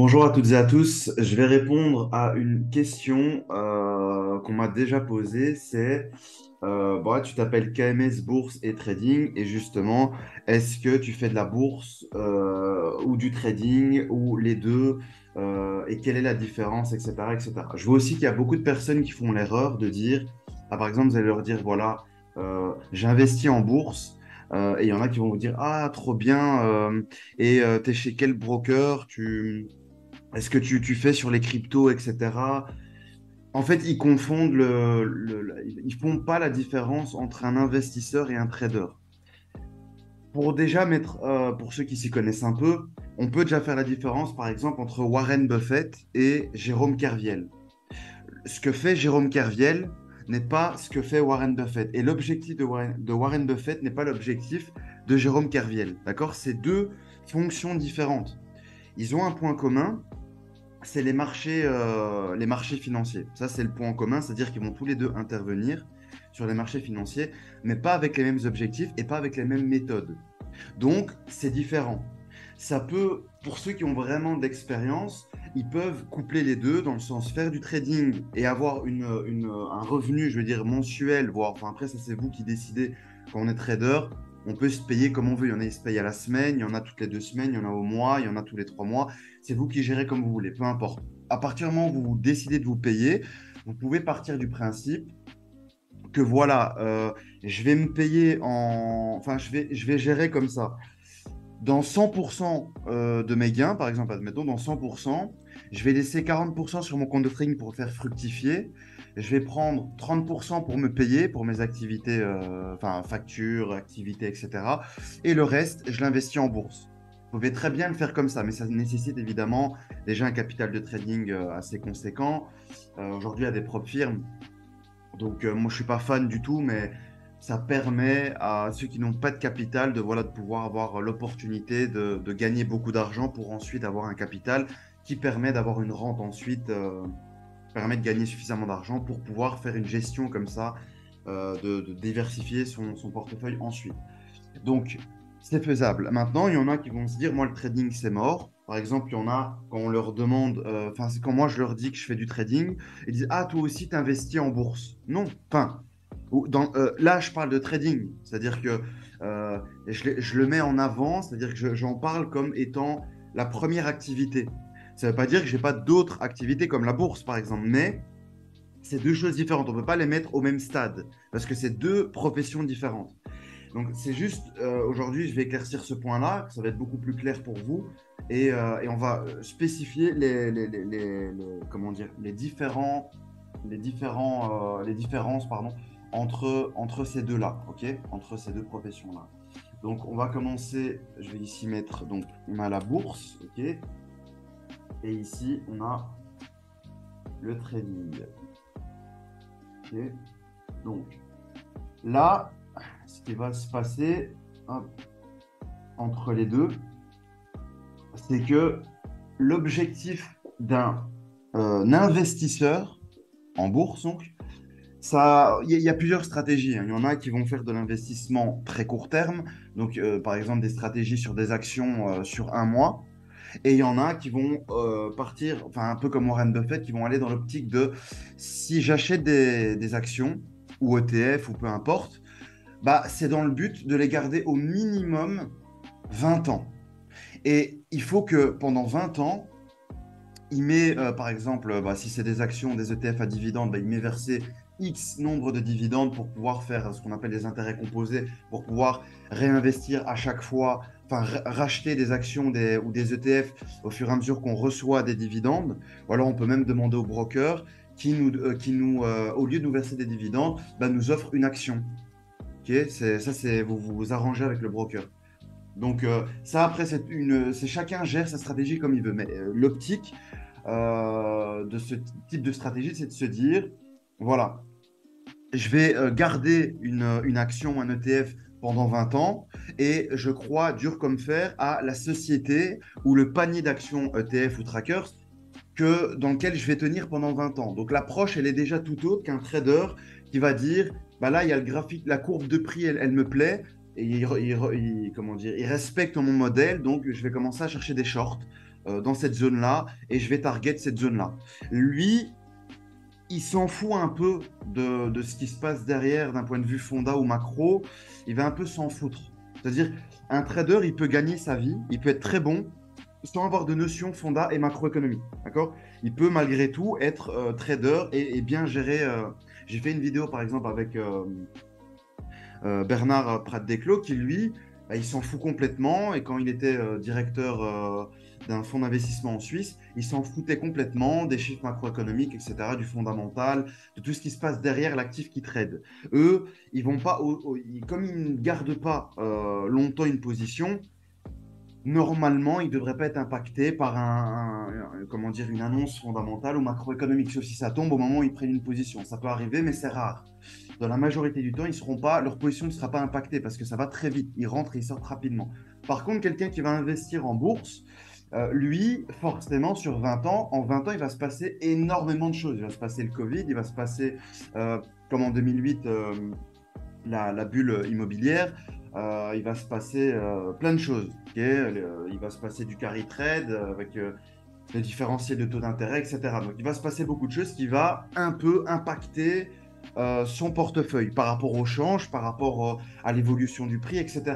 Bonjour à toutes et à tous. Je vais répondre à une question euh, qu'on m'a déjà posée. C'est, euh, bon, tu t'appelles KMS Bourse et Trading et justement, est-ce que tu fais de la bourse euh, ou du trading ou les deux et quelle est la différence, etc., etc. Je vois aussi qu'il y a beaucoup de personnes qui font l'erreur de dire, ah, par exemple, vous allez leur dire, voilà, j'investis en bourse. Et il y en a qui vont vous dire, ah, trop bien, et tu es chez quel broker, tu, est-ce que tu, fais sur les cryptos, etc. En fait, ils confondent le, le- le- ils font pas la différence entre un investisseur et un trader. Pour déjà mettre, euh, pour ceux qui s'y connaissent un peu, on peut déjà faire la différence, par exemple, entre Warren Buffett et Jérôme Kerviel. Ce que fait Jérôme Kerviel n'est pas ce que fait Warren Buffett. Et l'objectif de Warren, de Warren Buffett n'est pas l'objectif de Jérôme Kerviel. D'accord? C'est deux fonctions différentes. Ils ont un point commun, c'est les marchés, euh, les marchés financiers. Ça, c'est le point commun, c'est-à-dire qu'ils vont tous les deux intervenir sur les marchés financiers, mais pas avec les mêmes objectifs et pas avec les mêmes méthodes. Donc, c'est différent. Ça peut, pour ceux qui ont vraiment d'expérience, ils peuvent coupler les deux dans le sens faire du trading et avoir une- un revenu, je veux dire, mensuel, voire, enfin après, ça c'est vous qui décidez quand on est trader. On peut se payer comme on veut. Il y en a qui se payent à la semaine, il y en a toutes les deux semaines, il y en a au mois, il y en a tous les trois mois. C'est vous qui gérez comme vous voulez, peu importe. À partir du moment où vous décidez de vous payer, vous pouvez partir du principe que voilà, euh, je vais me payer en... Enfin, je vais, gérer comme ça. Dans 100% euh, de mes gains, par exemple, admettons, dans 100%, je vais laisser 40% sur mon compte de trading pour faire fructifier. Je vais prendre 30% pour me payer, pour mes activités, euh, enfin, factures, activités, etc. Et le reste, je l'investis en bourse. Vous pouvez très bien le faire comme ça, mais ça nécessite évidemment déjà un capital de trading euh, assez conséquent. Euh, Aujourd'hui, il y a des propres firmes donc, moi, je suis pas fan du tout, mais ça permet à ceux qui n'ont pas de capital de, voilà, pouvoir avoir l'opportunité de, gagner beaucoup d'argent pour ensuite avoir un capital qui permet d'avoir une rente ensuite, permet de gagner suffisamment d'argent pour pouvoir faire une gestion comme ça, euh, de, diversifier son, portefeuille ensuite. Donc, c'est faisable. Maintenant, il y en a qui vont se dire, moi, le trading, c'est mort. Par exemple, il y en a, quand on leur demande, euh, enfin, c'est quand moi, je leur dis que je fais du trading, ils disent, ah, toi aussi, tu investis en bourse. Non, enfin, euh, là, je parle de trading. C'est-à-dire que je, le- mets en avant, c'est-à-dire que je- j'en parle comme étant la première activité. Ça ne veut pas dire que j'ai pas d'autres activités comme la bourse, par exemple, mais c'est deux choses différentes. On ne peut pas les mettre au même stade parce que c'est deux professions différentes. Donc, c'est juste, euh, aujourd'hui, je vais éclaircir ce point-là, ça va être beaucoup plus clair pour vous, et, euh, on va spécifier les, comment dire, les différents, les différents, euh, les différences, pardon, entre, entre ces deux-là, ok? Entre ces deux professions-là. Donc, on va commencer, je vais ici mettre, donc, on la bourse, ok? Et ici, on a le trading. Donc, là, ce qui va se passer entre les deux, c'est que l'objectif d'un euh, investisseur en bourse, donc, ça, il y, a il y a plusieurs stratégies. hein. Il y en a qui vont faire de l'investissement très court terme, donc euh, par exemple des stratégies sur des actions euh, sur un mois. Et il y en a qui vont euh, partir, enfin un peu comme Warren Buffett, qui vont aller dans l'optique de si j'achète des, actions ou ETF ou peu importe, bah, c'est dans le but de les garder au minimum 20 ans. Et il faut que pendant 20 ans, il met, euh, par exemple, bah, si c'est des actions, des ETF à dividendes, bah, il met verser X nombre de dividendes pour pouvoir faire ce qu'on appelle des intérêts composés, pour pouvoir réinvestir à chaque fois, enfin ra- racheter des actions ou des ETF au fur et à mesure qu'on reçoit des dividendes. Ou alors on peut même demander au broker qui nous, euh, qui nous euh, au lieu de nous verser des dividendes, bah, nous offre une action. Ok, c'est, ça, c'est vous vous arrangez avec le broker. Donc euh, ça après c'est une c'est chacun gère sa stratégie comme il veut mais l'optique de ce type de stratégie c'est de se dire voilà je vais garder une, une action un ETF pendant 20 ans et je crois dur comme fer à la société ou le panier d'actions ETF ou trackers que dans lequel je vais tenir pendant 20 ans. Donc l'approche elle est déjà tout autre qu'un trader qui va dire bah là il y a le graphique la courbe de prix elle, elle me plaît et il, comment dire, il respecte mon modèle, donc je vais commencer à chercher des shorts dans cette zone-là et je vais target cette zone-là. Lui, il s'en fout un peu de, de, ce qui se passe derrière d'un point de vue fonda ou macro. Il va un peu s'en foutre. C'est-à-dire, un trader, il peut gagner sa vie, il peut être très bon sans avoir de notions fonda et macroéconomie. D'accord? Il peut malgré tout être euh, trader et, bien gérer. Euh, j'ai fait une vidéo par exemple avec euh, Bernard Pratt-Desclos qui lui, bah, il s'en fout complètement et quand il était directeur d'un fonds d'investissement en Suisse, il s'en foutait complètement des chiffres macroéconomiques, etc., du fondamental, de tout ce qui se passe derrière l'actif qui trade. Eux, ils vont pas, comme ils ne gardent pas euh, longtemps une position, normalement, ils ne devraient pas être impactés par un, comment dire, une annonce fondamentale ou macroéconomique, sauf si ça tombe au moment où ils prennent une position. Ça peut arriver, mais c'est rare. Dans la majorité du temps, ils seront pas, leur position ne sera pas impactée parce que ça va très vite. Ils rentrent et ils sortent rapidement. Par contre, quelqu'un qui va investir en bourse, euh, lui, forcément, sur 20 ans, en 20 ans, il va se passer énormément de choses. Il va se passer le Covid, il va se passer, euh, comme en 2008, euh, la, bulle immobilière, il va se passer plein de choses. il va se passer du carry trade avec les différentiels de taux d'intérêt, etc. Donc, il va se passer beaucoup de choses qui va un peu impacter son portefeuille par rapport au change, par rapport à l'évolution du prix, etc.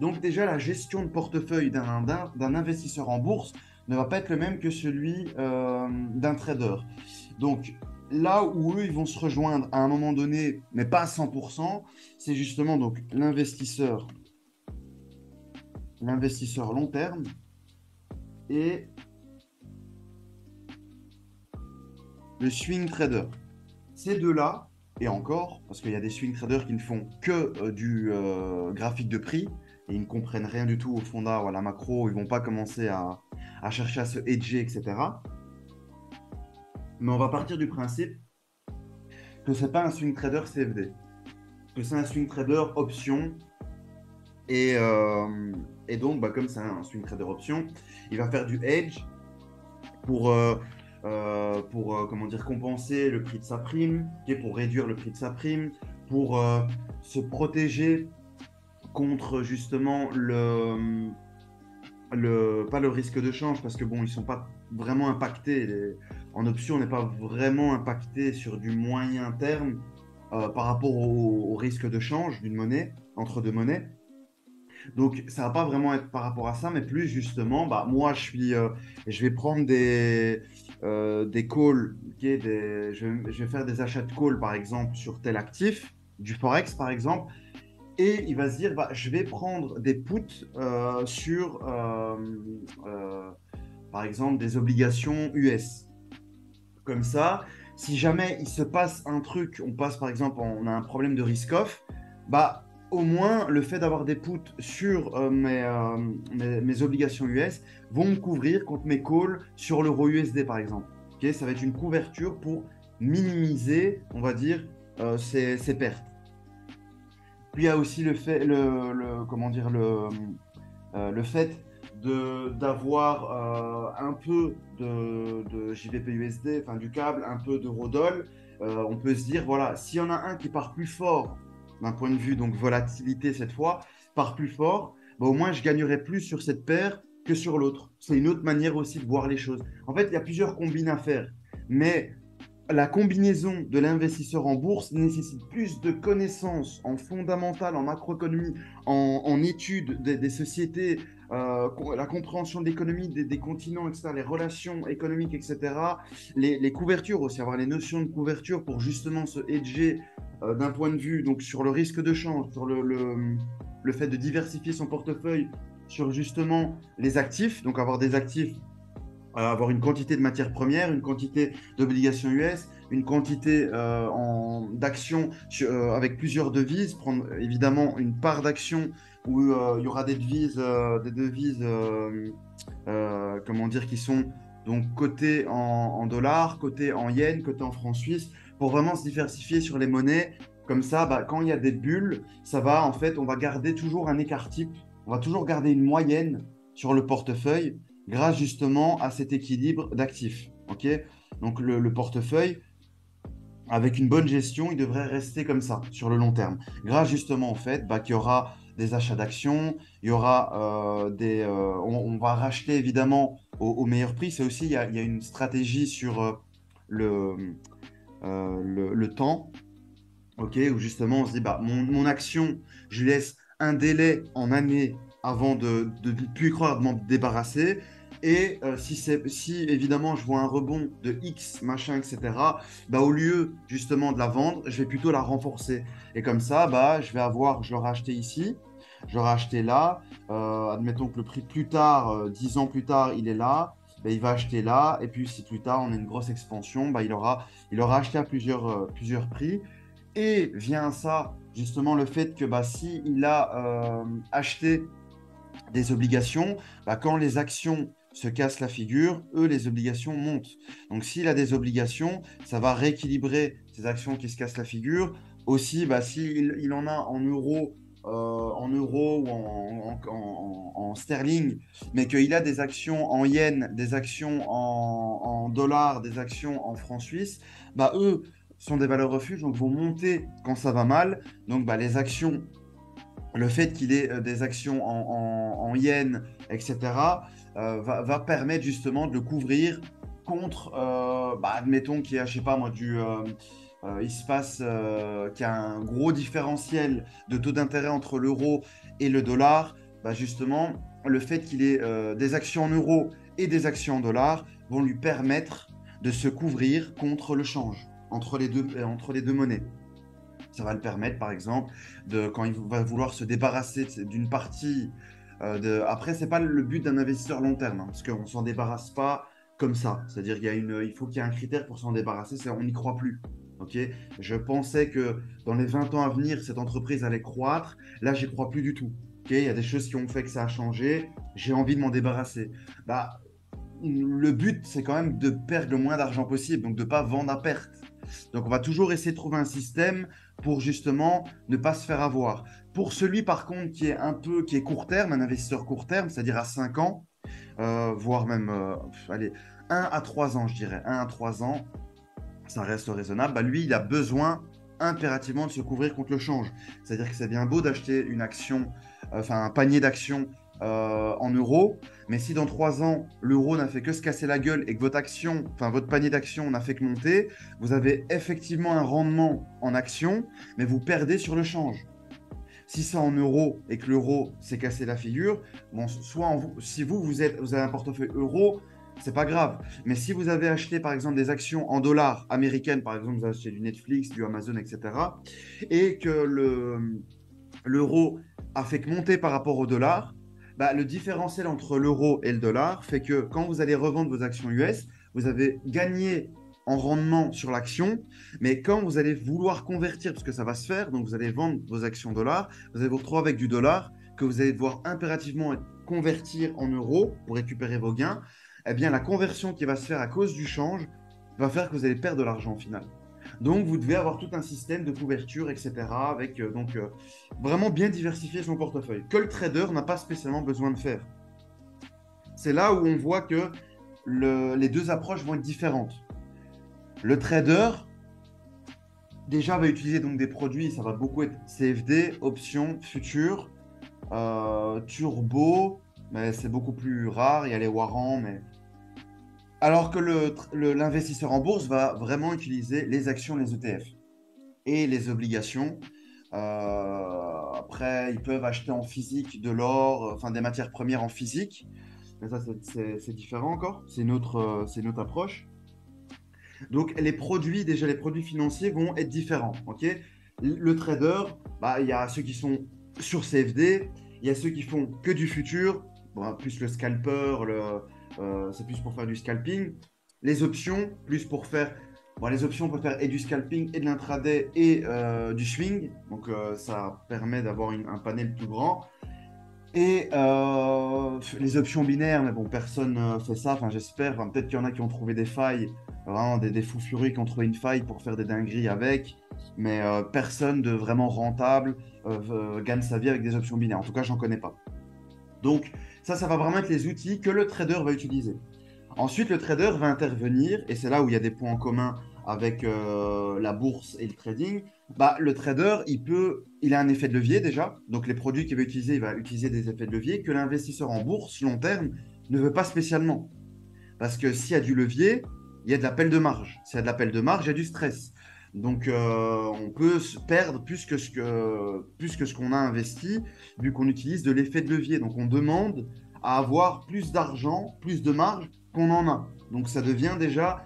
Donc déjà, la gestion de portefeuille d'un investisseur en bourse ne va pas être le même que celui euh, d'un trader. Donc là où eux, ils vont se rejoindre à un moment donné, mais pas à 100%, c'est justement donc l'investisseur long terme et le swing trader. Ces deux-là, et encore, parce qu'il y a des swing traders qui ne font que euh, du euh, graphique de prix, et ils ne comprennent rien du tout au fonda ou à la macro, ils vont pas commencer à, chercher à se hedger, etc. Mais on va partir du principe que c'est pas un swing trader CFD, que c'est un swing trader option. Et, euh, donc, bah, comme c'est un swing trader option, il va faire du hedge pour, euh, euh, pour comment dire, compenser le prix de sa prime, pour réduire le prix de sa prime, pour se protéger contre justement le, le, pas le risque de change, parce que bon, ils sont pas vraiment impactés. en option, on n'est pas vraiment impacté sur du moyen terme euh, par rapport au, risque de change d'une monnaie, entre deux monnaies. Donc, ça va pas vraiment être par rapport à ça, mais plus justement, bah, moi, je suis, euh, je vais prendre des, euh, des calls, des, je, je, vais faire des achats de calls, par exemple, sur tel actif, du forex, par exemple, et il va se dire bah, je vais prendre des puts euh, sur, euh, euh, par exemple, des obligations US. Comme ça, si jamais il se passe un truc, on passe par exemple, on a un problème de risk-off, bah, au moins le fait d'avoir des puts sur mes, mes, obligations US vont me couvrir contre mes calls sur l'euro USD par exemple. ça va être une couverture pour minimiser, on va dire, ces pertes. Puis il y a aussi le fait, le, comment dire, le, euh, le fait d'avoir euh, un peu de, de JVP USD, enfin du câble, un peu de Rodol, euh, on peut se dire, voilà, s'il y en a un qui part plus fort, d'un point de vue donc volatilité cette fois, part plus fort, bah, au moins je gagnerai plus sur cette paire que sur l'autre. C'est une autre manière aussi de voir les choses. En fait, il y a plusieurs combines à faire, mais la combinaison de l'investisseur en bourse nécessite plus de connaissances en fondamental, en macroéconomie, en, études des, sociétés, euh, la compréhension de l'économie des, continents, etc., les relations économiques, etc., les, couvertures aussi, avoir les notions de couverture pour justement se hedger euh, d'un point de vue donc sur le risque de change, sur le fait de diversifier son portefeuille, sur justement les actifs, donc avoir des actifs avoir une quantité de matières premières, une quantité d'obligations US, une quantité euh, d'actions euh, avec plusieurs devises, prendre évidemment une part d'actions où euh, il y aura des devises, des devises comment dire, qui sont donc cotées en, dollars, cotées en yens, cotées en francs suisses, pour vraiment se diversifier sur les monnaies. Comme ça, bah, quand il y a des bulles, ça va en fait, on va garder toujours un écart type, on va toujours garder une moyenne sur le portefeuille grâce justement à cet équilibre d'actifs. Donc le, portefeuille, avec une bonne gestion, il devrait rester comme ça sur le long terme. Grâce justement au fait bah, qu'il y aura des achats d'actions, il y aura des... On, va racheter évidemment au, meilleur prix. C'est aussi, il y, a, une stratégie sur le, le, temps, où justement on se dit, bah, mon, mon action, je laisse un délai en année avant de ne plus y croire, de m'en débarrasser. Et euh, si, si évidemment je vois un rebond de X, machin, etc., bah, au lieu justement de la vendre, je vais plutôt la renforcer. Et comme ça, bah, je vais avoir, je l'aurai acheté ici, je l'aurai acheté là. Euh, admettons que le prix plus tard, 10 euh, ans plus tard, il est là. Bah, il va acheter là. Et puis si plus tard on a une grosse expansion, bah, il, aura, il aura acheté à plusieurs, plusieurs prix. Et vient ça, justement, le fait que bah, si il a acheté des obligations, bah, quand les actions se cassent la figure, eux, les obligations montent. Donc s'il a des obligations, ça va rééquilibrer ces actions qui se cassent la figure. Aussi, bah, s'il il en a en euros, euh, en euros ou en, sterling, mais qu'il a des actions en yens, des actions en, dollars, des actions en francs suisses, bah, eux sont des valeurs refuges, donc vont monter quand ça va mal. Donc bah, les actions le fait qu'il ait euh, des actions en, en, yens, etc., euh, va, permettre justement de le couvrir contre, euh, bah, admettons qu'il y a, pas moi, du, il a un gros différentiel de taux d'intérêt entre l'euro et le dollar, bah, justement, le fait qu'il ait des actions en euros et des actions en dollars vont lui permettre de se couvrir contre le change entre les deux monnaies. Ça va le permettre, par exemple, de, quand il va vouloir se débarrasser d'une partie. Euh, de... Après, pas le but d'un investisseur long terme, hein, parce qu'on s'en débarrasse pas comme ça. C'est-à-dire qu'il une... il faut qu'il y ait un critère pour s'en débarrasser, c'est on n'y croit plus. ok? Je pensais que dans les 20 ans à venir, cette entreprise allait croître. Là, j'y crois plus du tout. ok? Il y a des choses qui ont fait que ça a changé. J'ai envie de m'en débarrasser. Bah, le but, c'est quand même de perdre le moins d'argent possible, donc de ne pas vendre à perte. Donc on va toujours essayer de trouver un système pour justement ne pas se faire avoir. Pour celui par contre qui est un peu qui est court terme, un investisseur court terme, c'est-à-dire à 5 ans, euh, voire même euh, allez, 1 à 3 ans, je dirais, 1 à 3 ans, ça reste raisonnable. Bah, lui, il a besoin impérativement de se couvrir contre le change. C'est-à-dire que c'est bien beau d'acheter une action, euh, enfin un panier d'actions euh, en euros. Mais si dans trois ans, l'euro n'a fait que se casser la gueule et que votre action, enfin votre panier d'actions n'a fait que monter, vous avez effectivement un rendement en action, mais vous perdez sur le change. Si c'est en euros et que l'euro s'est cassé la figure, bon, soit si vous, vous, êtes, vous avez un portefeuille euro, c'est pas grave. Mais si vous avez acheté par exemple des actions en dollars américaines, par exemple, vous avez acheté du Netflix, du Amazon, etc., et que l'euro a fait que monter par rapport au dollar, bah, le différentiel entre l'euro et le dollar fait que quand vous allez revendre vos actions US, vous avez gagné en rendement sur l'action, mais quand vous allez vouloir convertir, parce que ça va se faire, donc vous allez vendre vos actions dollars, vous allez vous retrouver avec du dollar que vous allez devoir impérativement convertir en euros pour récupérer vos gains. Eh bien, la conversion qui va se faire à cause du change va faire que vous allez perdre de l'argent au final. Donc, vous devez avoir tout un système de couverture, etc. Avec euh, donc euh, vraiment bien diversifier son portefeuille. Que le trader n'a pas spécialement besoin de faire. C'est là où on voit que les deux approches vont être différentes. Le trader, déjà, va utiliser donc des produits, ça va beaucoup être CFD, options, futures, euh, turbo, mais c'est beaucoup plus rare. Il y a les warrants, mais alors que l'investisseur en bourse va vraiment utiliser les actions, les ETF et les obligations. Euh, après, ils peuvent acheter en physique de l'or, enfin des matières premières en physique. Mais ça, c'est différent encore. C'est autre, une autre approche. Donc, les produits, déjà, les produits financiers vont être différents. ok? Le trader, bah, il y a ceux qui sont sur CFD, il y a ceux qui font que du futur, plus le scalper, le, euh, c'est plus pour faire du scalping. Les options, plus pour faire. Bon, les options, on peut faire et du scalping, et de l'intraday, et euh, du swing. Donc, euh, ça permet d'avoir un panel plus grand. Et les options binaires, mais bon, personne ne fait ça. Enfin, j'espère. Peut-être qu'il y en a qui ont trouvé des failles, vraiment des, des fous furieux qui ont trouvé une faille pour faire des dingueries avec. Mais personne de vraiment rentable gagne sa vie avec des options binaires. En tout cas, j'en connais pas. Donc, ça, ça va vraiment être les outils que le trader va utiliser. Ensuite, le trader va intervenir, et c'est là où il y a des points en commun avec euh, la bourse et le trading, bah, le trader, il peut, il a un effet de levier déjà. Donc les produits qu'il va utiliser, il va utiliser des effets de levier que l'investisseur en bourse long terme ne veut pas spécialement. Parce que s'il y a du levier, il y a de l'appel de marge. S'il y a de l'appel de marge, il y a du stress. Donc euh, on peut perdre plus que ce que plus que ce qu'on a investi vu qu'on utilise de l'effet de levier. Donc on demande à avoir plus d'argent, plus de marge qu'on en a. Donc ça devient déjà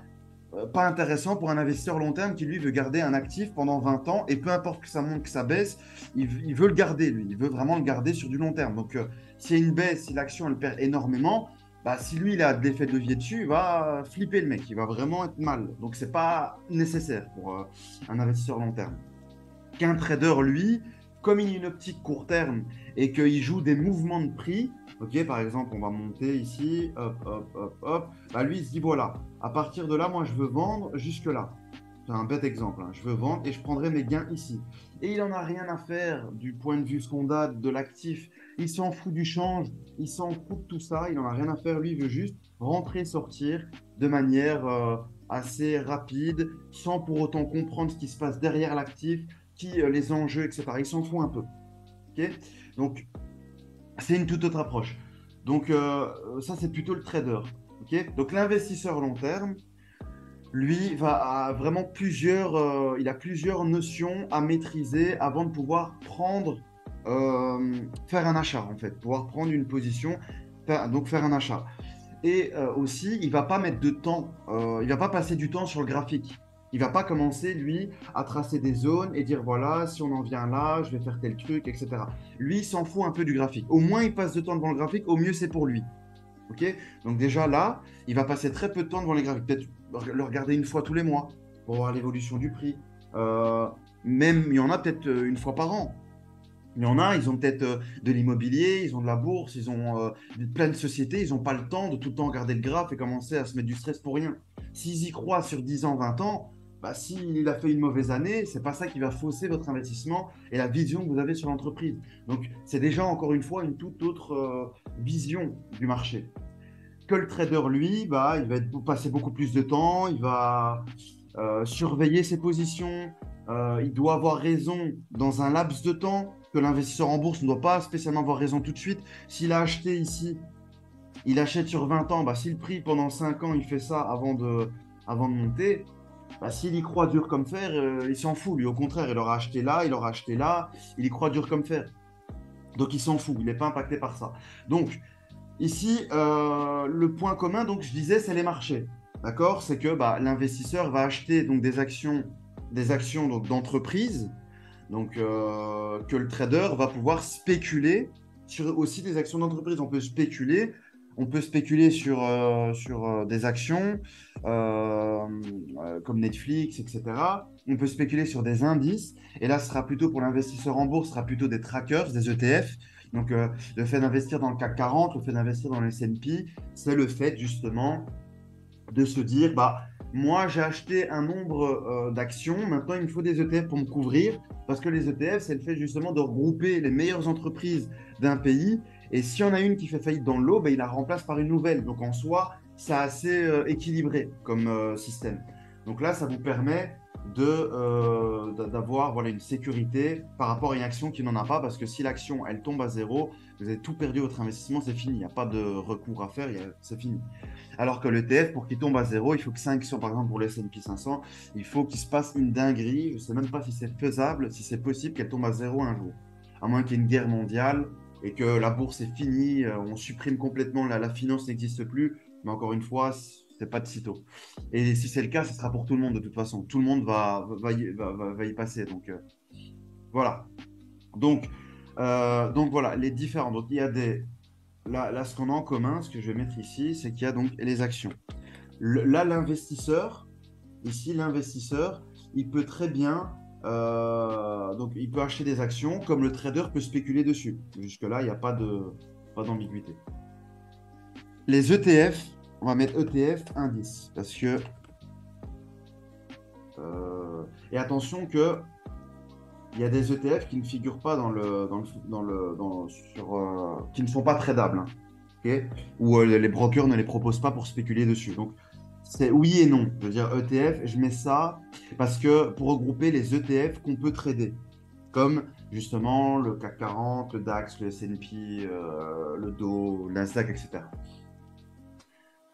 euh, pas intéressant pour un investisseur long terme qui lui veut garder un actif pendant 20 ans et peu importe que ça monte, que ça baisse, il, veut le garder lui, il veut vraiment le garder sur du long terme. Donc euh, s'il y a une baisse, si l'action elle perd énormément, bah, si lui il a de l'effet de levier dessus, il va flipper le mec, il va vraiment être mal. Donc c'est pas nécessaire pour euh, un investisseur long terme. Qu'un trader lui, comme il a une optique court terme et qu'il joue des mouvements de prix, ok, par exemple on va monter ici, hop, hop, hop, hop, bah lui il se dit voilà, à partir de là moi je veux vendre jusque là. C'est un bête exemple, hein. je veux vendre et je prendrai mes gains ici. Et il n'en a rien à faire du point de vue scondade de l'actif il s'en fout du change, il s'en fout de tout ça, il n'en a rien à faire, lui il veut juste rentrer, sortir de manière euh, assez rapide, sans pour autant comprendre ce qui se passe derrière l'actif, qui euh, les enjeux, etc. Il s'en fout un peu. Donc, c'est une toute autre approche. Donc, euh, ça, c'est plutôt le trader. Donc, l'investisseur long terme, lui, va vraiment plusieurs, il a plusieurs notions à maîtriser avant de pouvoir prendre faire un achat, en fait, pouvoir prendre une position, donc faire un achat. Et euh, aussi, il va pas mettre de temps, euh, il va pas passer du temps sur le graphique. Il va pas commencer, lui, à tracer des zones et dire voilà, si on en vient là, je vais faire tel truc, etc. Lui, il s'en fout un peu du graphique. Au moins, il passe de temps devant le graphique, au mieux, c'est pour lui. Ok? Donc, déjà là, il va passer très peu de temps devant les graphiques. Peut-être le regarder une fois tous les mois pour voir l'évolution du prix. même, il y en a peut-être une fois par an. Il y en a, ils ont peut-être euh, de l'immobilier, ils ont de la bourse, ils ont euh, plein de sociétés, ils n'ont pas le temps de tout le temps regarder le graphe et commencer à se mettre du stress pour rien. S'ils y croient sur 10 ans, 20 ans, bah, s'il a fait une mauvaise année, c'est pas ça qui va fausser votre investissement et la vision que vous avez sur l'entreprise. Donc c'est déjà encore une fois une toute autre euh, vision du marché. Que le trader, lui, bah, il va passer beaucoup plus de temps, il va surveiller ses positions, il doit avoir raison dans un laps de temps l'investisseur en bourse ne doit pas spécialement avoir raison tout de suite. S'il a acheté ici, il achète sur 20 ans, bah, si le prix pendant 5 ans, il fait ça avant de, avant de monter, bah, s'il y croit dur comme fer, euh, il s'en fout. Lui, au contraire, il aura acheté là, il aura acheté là, il y croit dur comme fer. Donc il s'en fout, il n'est pas impacté par ça. Donc ici, euh, le point commun, donc je disais, c'est les marchés. D'accord? C'est que bah, l'investisseur va acheter donc, des actions des actions d'entreprise donc, euh, que le trader va pouvoir spéculer sur aussi des actions d'entreprise. On peut spéculer, on peut spéculer sur, euh, sur euh, des actions comme Netflix, etc. On peut spéculer sur des indices. Et là, ce sera plutôt pour l'investisseur en bourse, ce sera plutôt des trackers, des ETF. Donc, le fait d'investir dans le CAC 40, le fait d'investir dans le S&P, c'est le fait justement de se dire, bah, moi, j'ai acheté un nombre euh, d'actions. Maintenant, il me faut des ETF pour me couvrir parce que les ETF, c'est le fait justement de regrouper les meilleures entreprises d'un pays. Et si on a une qui fait faillite dans l'eau, ben, il la remplace par une nouvelle. Donc, en soi, c'est assez euh, équilibré comme euh, système. Donc là, ça vous permet d'avoir voilà, une sécurité par rapport à une action qui n'en a pas, parce que si l'action elle tombe à zéro, vous avez tout perdu votre investissement, c'est fini, il n'y a pas de recours à faire, c'est fini. Alors que l'ETF, pour qu'il tombe à zéro, il faut que 5 actions, par exemple pour le S&P 500, il faut qu'il se passe une dinguerie, je ne sais même pas si c'est faisable, si c'est possible qu'elle tombe à zéro un jour. À moins qu'il y ait une guerre mondiale et que la bourse est finie, euh, on supprime complètement, la, finance n'existe plus, mais encore une fois, c'est pas de sitôt. Et si c'est le cas, ce sera pour tout le monde de toute façon. Tout le monde va, va, y, va, y passer. Donc euh, voilà. Donc, euh, donc voilà, les différents. Donc il y a des. Là, ce qu'on a en commun, ce que je vais mettre ici, c'est qu'il y a donc les actions. là, l'investisseur, ici, l'investisseur, il peut très bien. Euh, donc il peut acheter des actions comme le trader peut spéculer dessus. Jusque-là, il n'y a pas d'ambiguïté. Les ETF, on va mettre ETF indice parce que euh, et attention que il y a des ETF qui ne figurent pas dans le dans le dans le dans, sur euh, qui ne sont pas tradables hein, ou euh, les brokers ne les proposent pas pour spéculer dessus donc c'est oui et non. Je veux dire, ETF, je mets ça parce que pour regrouper les ETF qu'on peut trader, comme justement le CAC 40, le DAX, le S&P, euh, le Dow, etc.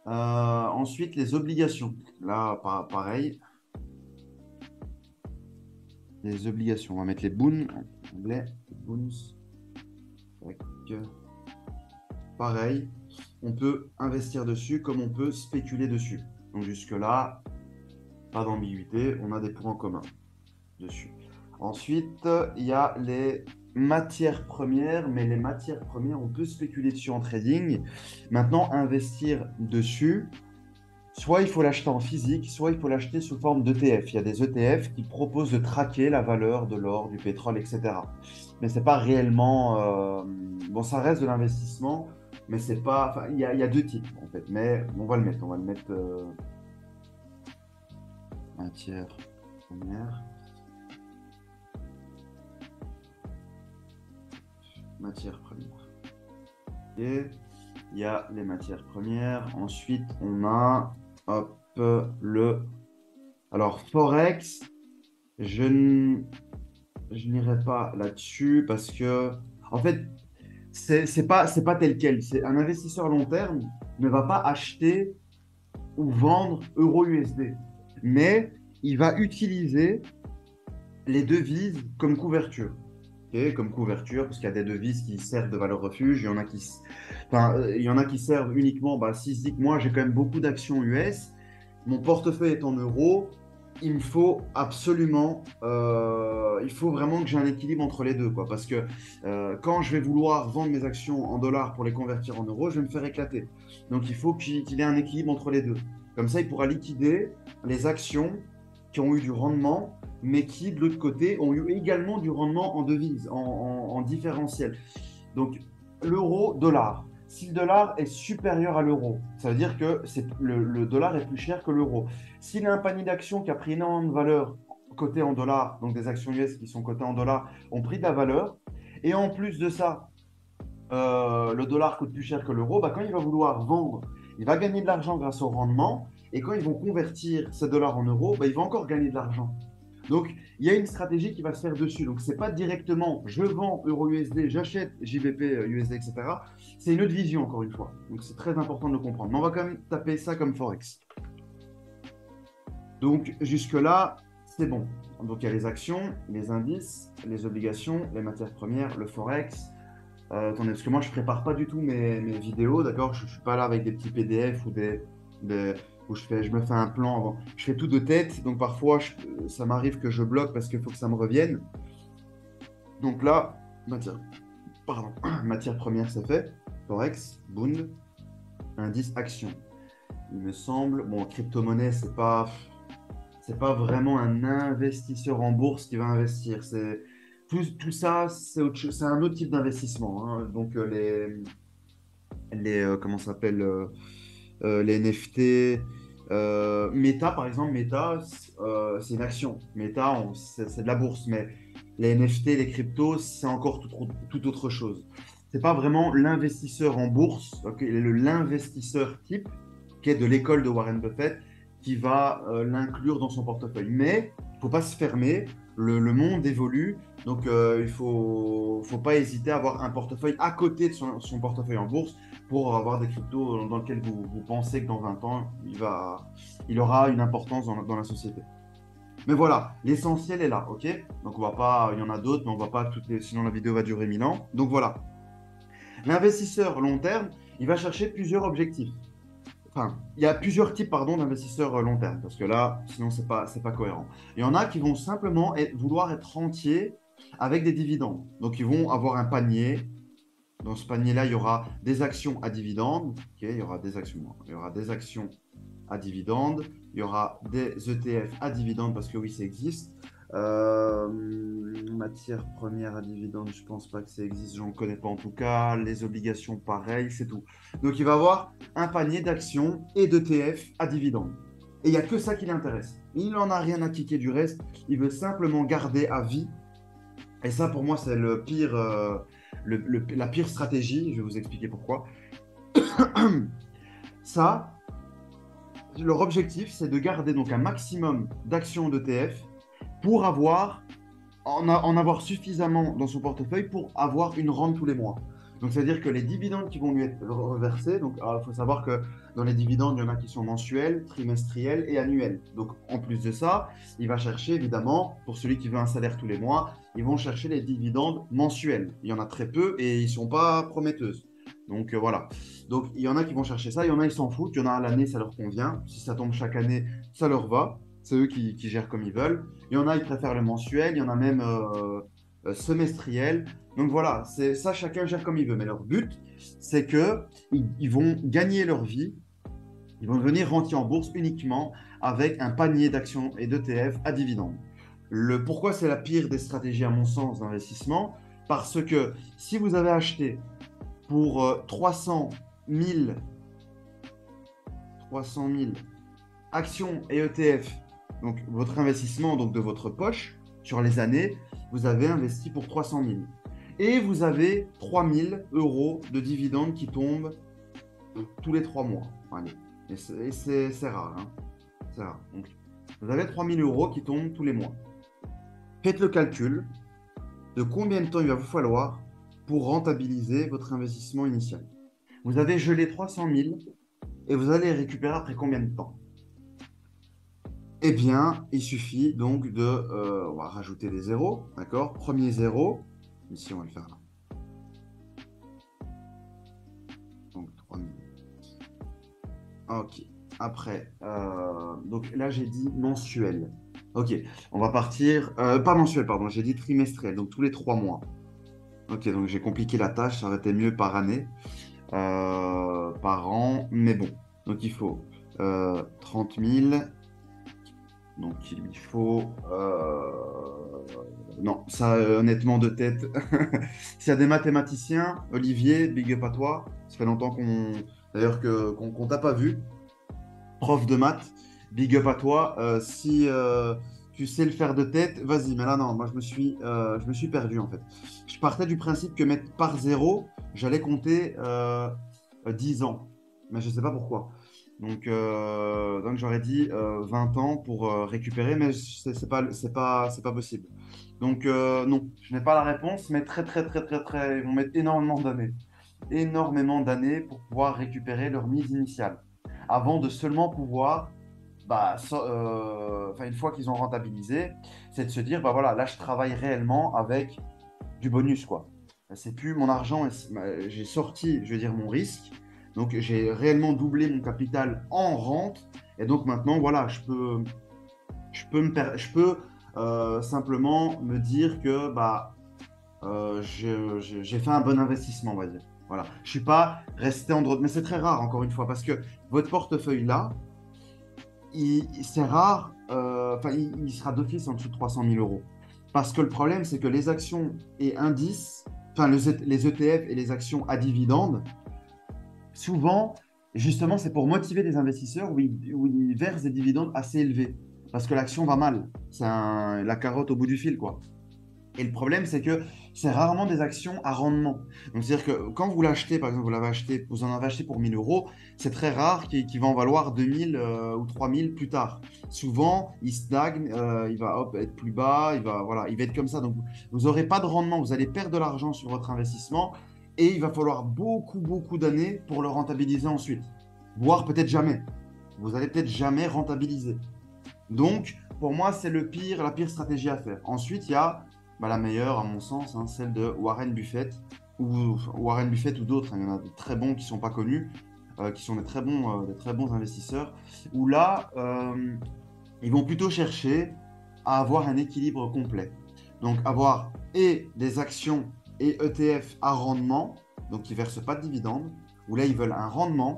Euh, ensuite, les obligations. Là, pareil. Les obligations. On va mettre les boons anglais. Boons. Pareil. On peut investir dessus comme on peut spéculer dessus. Donc jusque-là, pas d'ambiguïté. On a des points communs dessus. Ensuite, il y a les matières premières, mais les matières premières, on peut spéculer dessus en trading. Maintenant, investir dessus, soit il faut l'acheter en physique, soit il faut l'acheter sous forme d'ETF. Il y a des ETF qui proposent de traquer la valeur de l'or, du pétrole, etc. Mais c'est pas réellement... Euh, bon, ça reste de l'investissement, mais c'est pas... Enfin, il y, a, deux types, en fait. Mais on va le mettre, on va le mettre... Euh, matière première. matières premières. Il y a les matières premières. Ensuite, on a hop, le. Alors, Forex, je n'irai pas là-dessus parce que, en fait, c'est pas, pas tel quel. C'est un investisseur long terme ne va pas acheter ou vendre euro-USD, mais il va utiliser les devises comme couverture comme couverture, parce qu'il y a des devises qui servent de valeur refuge, il y en a qui, enfin, euh, il y en a qui servent uniquement, bah, si je dis que moi j'ai quand même beaucoup d'actions US, mon portefeuille est en euros, il me faut absolument, euh, il faut vraiment que j'ai un équilibre entre les deux, quoi, parce que euh, quand je vais vouloir vendre mes actions en dollars pour les convertir en euros, je vais me faire éclater. Donc il faut qu'il ait un équilibre entre les deux. Comme ça, il pourra liquider les actions qui ont eu du rendement mais qui, de l'autre côté, ont eu également du rendement en devise, en, différentiel. Donc, l'euro, dollar. Si le dollar est supérieur à l'euro, ça veut dire que le, le, dollar est plus cher que l'euro. S'il a un panier d'actions qui a pris énormément de valeur cotées en dollars, donc des actions US qui sont cotées en dollars, ont pris de la valeur, et en plus de ça, euh, le dollar coûte plus cher que l'euro, bah, quand il va vouloir vendre, il va gagner de l'argent grâce au rendement, et quand ils vont convertir ces dollars en euros, bah, il va encore gagner de l'argent. Donc, il y a une stratégie qui va se faire dessus. Donc, ce n'est pas directement je vends euro-USD, j'achète JVP USD, etc. C'est une autre vision, encore une fois. Donc, c'est très important de le comprendre. Mais on va quand même taper ça comme Forex. Donc, jusque-là, c'est bon. Donc, il y a les actions, les indices, les obligations, les matières premières, le Forex. Euh, attendez, parce que moi, je ne prépare pas du tout mes, vidéos, d'accord? Je ne suis pas là avec des petits PDF ou des, où je, fais, je me fais un plan avant. Je fais tout de tête, donc parfois ça m'arrive que je bloque parce qu'il faut que ça me revienne. Donc là, matière, pardon, matière première c'est fait, Forex, Bund, indice action. Il me semble, bon, crypto-monnaie c'est pas, c'est pas vraiment un investisseur en bourse qui va investir. C'est tout, ça, c'est un autre type d'investissement. Hein. Donc euh, les, les euh, comment s'appelle euh, euh, les NFT. Euh, Meta, par exemple, Meta, euh, c'est une action. Meta, c'est de la bourse, mais les NFT, les cryptos, c'est encore tout, autre chose. C'est pas vraiment l'investisseur en bourse, l'investisseur type qui est de l'école de Warren Buffett qui va l'inclure dans son portefeuille. Mais il faut pas se fermer. Le, monde évolue, donc il ne faut, faut, pas hésiter à avoir un portefeuille à côté de son, portefeuille en bourse pour avoir des cryptos dans lesquels vous, pensez que dans 20 ans, il, va, il aura une importance dans, la société. Mais voilà, l'essentiel est là, ok? Donc on va pas, il y en a d'autres, mais on va pas toutes sinon la vidéo va durer 1000 ans. Donc voilà. L'investisseur long terme, il va chercher plusieurs objectifs. Enfin, il y a plusieurs types pardon d'investisseurs long terme parce que là, sinon c'est pas c'est pas cohérent. Il y en a qui vont simplement vouloir être rentiers avec des dividendes. Donc ils vont avoir un panier dans ce panier-là, il y aura des actions à dividendes. il y aura des actions. Il y aura des actions à dividendes. Il y aura des ETF à dividendes parce que oui, ça existe. Euh, matière première à dividendes, je pense pas que ça existe, j'en connais pas en tout cas. Les obligations, pareil, c'est tout. Donc il va avoir un panier d'actions et d'ETF à dividendes. Et il n'y a que ça qui l'intéresse. Il n'en a rien à kicker du reste. Il veut simplement garder à vie. Et ça, pour moi, c'est le pire. Euh, la pire stratégie, je vais vous expliquer pourquoi. Ça, leur objectif, c'est de garder donc un maximum d'actions d'ETF pour avoir, en, en avoir suffisamment dans son portefeuille pour avoir une rente tous les mois. Donc, c'est-à-dire que les dividendes qui vont lui être reversés, donc il faut savoir que dans les dividendes, il y en a qui sont mensuels, trimestriels et annuels. Donc, en plus de ça, il va chercher évidemment, pour celui qui veut un salaire tous les mois, ils vont chercher les dividendes mensuels. Il y en a très peu et ils ne sont pas prometteuses. Donc euh, voilà. Donc il y en a qui vont chercher ça, il y en a qui s'en foutent, il y en a à l'année ça leur convient. Si ça tombe chaque année, ça leur va. C'est eux qui, gèrent comme ils veulent. Il y en a qui préfèrent le mensuel, il y en a même euh, euh, semestriel. Donc voilà, c'est ça chacun gère comme il veut. Mais leur but, c'est que ils, vont gagner leur vie, ils vont devenir rentiers en bourse uniquement avec un panier d'actions et d'ETF à dividendes. Le pourquoi c'est la pire des stratégies à mon sens d'investissement Parce que si vous avez acheté pour 300 000, 300 actions et ETF, donc votre investissement donc de votre poche sur les années, vous avez investi pour 300 000. Et vous avez 3 000 euros de dividendes qui tombent tous les 3 mois. Et c'est rare. Hein. rare. Donc, vous avez 3 000 euros qui tombent tous les mois. Faites le calcul de combien de temps il va vous falloir pour rentabiliser votre investissement initial. Vous avez gelé 300 000 et vous allez récupérer après combien de temps? Eh bien, il suffit donc de... Euh, on va rajouter des zéros, d'accord? Premier zéro, ici on va le faire là. Donc 3000. Ok. Après, euh, donc là j'ai dit mensuel. Ok, on va partir, euh, pas mensuel, pardon, j'ai dit trimestriel, donc tous les trois mois. Ok, donc j'ai compliqué la tâche, ça aurait été mieux par année, par an, mais bon. Donc il faut 30 euh, 000. Donc il lui faut... Euh, non, ça honnêtement de tête. S'il y a des mathématiciens, Olivier, big up à toi. Ça fait longtemps qu'on... D'ailleurs qu'on t'a pas vu. Prof de maths, big up à toi. si tu sais le faire de tête, vas-y. Mais là, non, moi, je me suis, euh, je me suis perdu, en fait. Je partais du principe que mettre par zéro, j'allais compter euh, 10 ans. Mais je ne sais pas pourquoi. Donc, euh, donc j'aurais dit 20 euh, ans pour récupérer, mais ce n'est pas, pas, pas possible. Donc, non, je n'ai pas la réponse, mais très, très, très, très, très, ils vont mettre énormément d'années. Énormément d'années pour pouvoir récupérer leur mise initiale. Avant de seulement pouvoir bah, euh, une fois qu'ils ont rentabilisé, c'est de se dire, bah voilà, là je travaille réellement avec du bonus, quoi. C'est plus mon argent, j'ai sorti, je veux dire, mon risque. Donc j'ai réellement doublé mon capital en rente. Et donc maintenant, voilà, je peux, je peux, me je peux euh, simplement me dire que bah, euh, j'ai fait un bon investissement, on va dire. Voilà. Je suis pas resté en droit. Mais c'est très rare, encore une fois, parce que votre portefeuille là, c'est rare, euh, enfin, il, sera d'office en dessous de 300 000 euros. Parce que le problème, c'est que les actions et indices, enfin, les, ETF et les actions à dividendes, souvent, justement, c'est pour motiver des investisseurs où ils, versent des dividendes assez élevés. Parce que l'action va mal. C'est la carotte au bout du fil, quoi. Et le problème, c'est que c'est rarement des actions à rendement. Donc, c'est-à-dire que quand vous l'achetez, par exemple, vous l'avez acheté, vous en avez acheté pour 1000 euros, c'est très rare qu'il va en valoir 2000 euh, ou 3000 plus tard. Souvent, il stagne, euh, il va être plus bas, il va, voilà, il va être comme ça. Donc, vous n'aurez pas de rendement, vous allez perdre de l'argent sur votre investissement et il va falloir beaucoup, beaucoup d'années pour le rentabiliser ensuite. Voire peut-être jamais. Vous allez peut-être jamais rentabiliser. Donc, pour moi, c'est le pire, la pire stratégie à faire. Ensuite, il y a bah, la meilleure, à mon sens, hein, celle de Warren Buffett, ou Warren Buffett ou d'autres. Il y en a de très bons qui sont pas connus, euh, qui sont des très, bons, euh, des très bons investisseurs, où là, euh, ils vont plutôt chercher à avoir un équilibre complet. Donc, avoir et des actions et ETF à rendement, donc qui ne versent pas de dividendes, où là, ils veulent un rendement.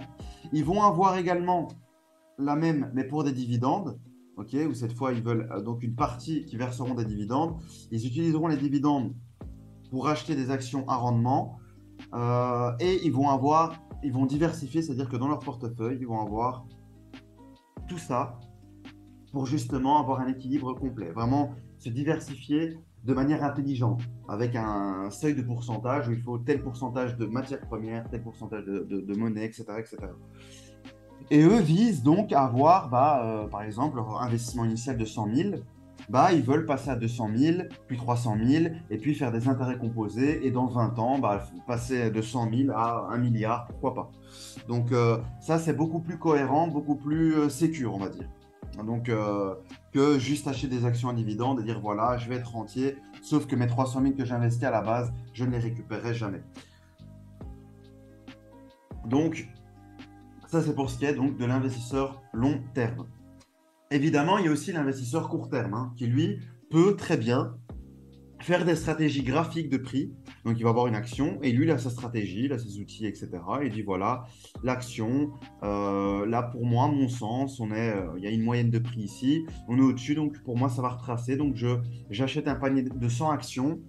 Ils vont avoir également la même, mais pour des dividendes, ok, où cette fois ils veulent euh, donc une partie qui verseront des dividendes. Ils utiliseront les dividendes pour acheter des actions à rendement euh, et ils vont avoir, ils vont diversifier, c'est-à-dire que dans leur portefeuille, ils vont avoir tout ça pour justement avoir un équilibre complet. Vraiment se diversifier de manière intelligente, avec un seuil de pourcentage où il faut tel pourcentage de matières premières, tel pourcentage de, monnaie, etc., etc. Et eux visent donc à avoir, bah, euh, par exemple, leur investissement initial de 100 000. Bah, ils veulent passer à 200 000, puis 300 000, et puis faire des intérêts composés. Et dans 20 ans, bah, passer de 100 000 à 1 milliard, pourquoi pas. Donc euh, ça, c'est beaucoup plus cohérent, beaucoup plus euh, on va dire. Donc, que juste acheter des actions à dividendes et dire voilà, je vais être rentier, sauf que mes 300 000 que j'ai investis à la base, je ne les récupérerai jamais. Donc, ça c'est pour ce qui est donc de l'investisseur long terme. Évidemment, il y a aussi l'investisseur court terme, hein, qui lui peut très bien faire des stratégies graphiques de prix. Donc, il va avoir une action et lui, il a sa stratégie, il a ses outils, etc. Il dit voilà, l'action, euh, là pour moi, mon sens, on est, euh, il y a une moyenne de prix ici, on est au-dessus, donc pour moi, ça va retracer. Donc, je, j'achète un panier de 100 actions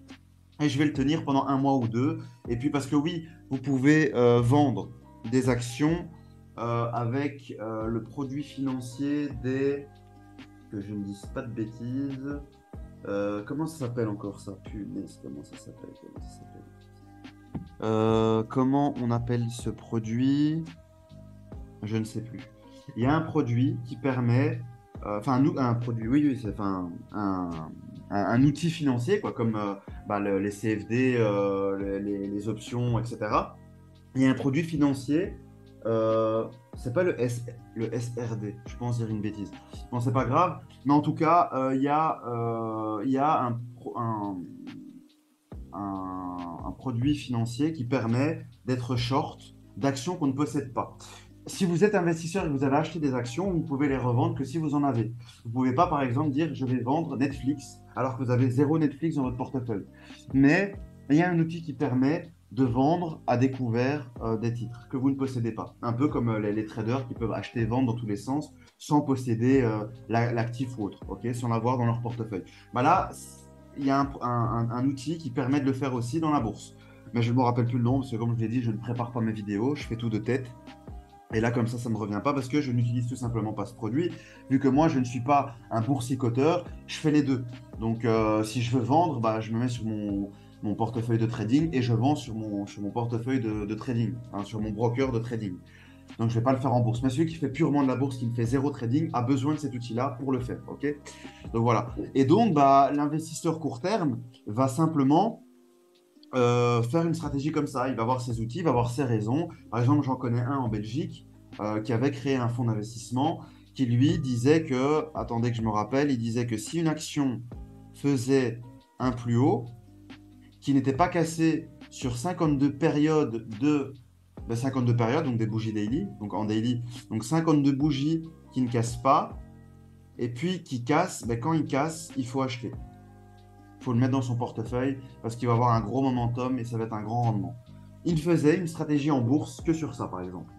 et je vais le tenir pendant un mois ou deux. Et puis, parce que oui, vous pouvez euh, vendre des actions avec le produit financier des. que je ne dise pas de bêtises. Euh, comment ça s'appelle encore ça Punaise, comment ça s'appelle euh, comment, on appelle ce produit? Je ne sais plus. Il y a un produit qui permet, euh, enfin un, produit, oui, oui c'est enfin un, outil financier, quoi, comme bah, les CFD, les, options, etc. Il y a un produit financier euh, c'est pas le, S, le SRD, je pense dire une bêtise. Bon, c'est pas grave, mais en tout cas, euh, il y a, euh, y a un, un, un, produit financier qui permet d'être short d'actions qu'on ne possède pas. Si vous êtes investisseur et que vous avez acheté des actions, vous pouvez les revendre que si vous en avez. Vous ne pouvez pas, par exemple, dire je vais vendre Netflix alors que vous avez zéro Netflix dans votre portefeuille. Mais il y a un outil qui permet de vendre à découvert euh, des titres que vous ne possédez pas. Un peu comme euh, les, traders qui peuvent acheter et vendre dans tous les sens sans posséder euh, l'actif ou autre, ok, sans l'avoir dans leur portefeuille. Bah là, il y a un, outil qui permet de le faire aussi dans la bourse. Mais je ne me rappelle plus le nom parce que comme je l'ai dit, je ne prépare pas mes vidéos, je fais tout de tête. Et là, comme ça, ça ne me revient pas parce que je n'utilise tout simplement pas ce produit. Vu que moi, je ne suis pas un boursicoteur, je fais les deux. Donc, si je veux vendre, bah, je me mets sur mon, mon portefeuille de trading et je vends sur mon, sur mon portefeuille de, trading, hein, sur mon broker de trading. Donc je ne vais pas le faire en bourse. Mais celui qui fait purement de la bourse, qui ne fait zéro trading, a besoin de cet outil-là pour le faire. ok? Donc voilà. Et donc bah, l'investisseur court terme va simplement euh, faire une stratégie comme ça. Il va avoir ses outils, il va avoir ses raisons. Par exemple, j'en connais un en Belgique euh, qui avait créé un fonds d'investissement qui lui disait que, attendez que je me rappelle, il disait que si une action faisait un plus haut, qui n'était pas cassé sur 52 périodes de 52 ben, périodes, donc des bougies daily, donc en daily, donc 52 bougies qui ne cassent pas, et puis qui cassent, ben, quand il casse, il faut acheter. Il faut le mettre dans son portefeuille parce qu'il va avoir un gros momentum et ça va être un grand rendement. Il faisait une stratégie en bourse que sur ça, par exemple.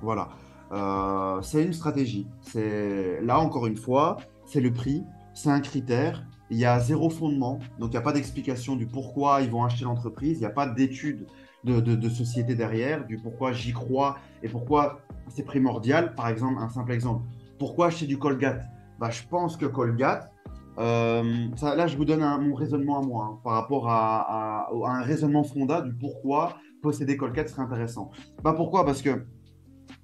Voilà. Euh, c'est une stratégie. C'est là encore une fois, c'est le prix, c'est un critère il y a zéro fondement, donc il n'y a pas d'explication du pourquoi ils vont acheter l'entreprise, il n'y a pas d'étude de, société derrière, du pourquoi j'y crois et pourquoi c'est primordial. Par exemple, un simple exemple, pourquoi acheter du Colgate? Bah, Je pense que Colgate, euh, là je vous donne mon raisonnement à moi hein, par rapport à, un raisonnement fonda du pourquoi posséder Colgate serait intéressant. Bah, pourquoi Parce que